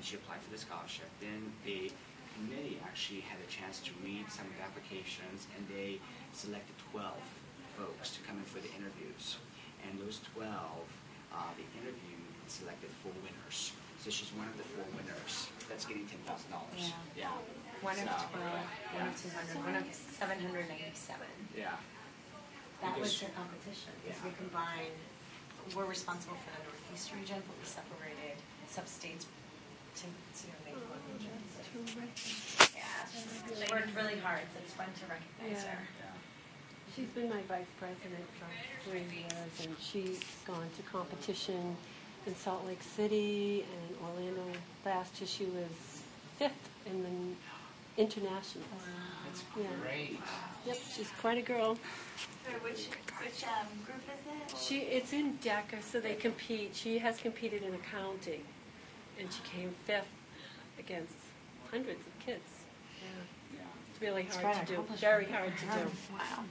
then she applied for the scholarship. Then the committee actually had a chance to read some of the applications, and they selected 12 folks to come in for the interviews. And those 12, uh, they interviewed and selected four winners. So she's one of the four winners that's getting $10,000. Yeah. Yeah. One of So, one of 200, one of seven hundred ninety-seven. Yeah. That was Because- the competition, because we Yeah. combined, we're responsible for the northeast region, but we separated sub-states to, to make one region. so- Yeah, they worked really hard, so it's fun to recognize Yeah. her. She's been my vice president for three years, and she's gone to competition in Salt Lake City and Orlando. Last year, she was fifth in the internationals. That's Yeah. great. Yep, she's quite a girl. Which, which um, group is it? She it's in DECA, so they compete. She has competed in accounting, and she came fifth against hundreds of kids. Yeah, Yeah. it's really It's hard to do. Very hard to do. Wow.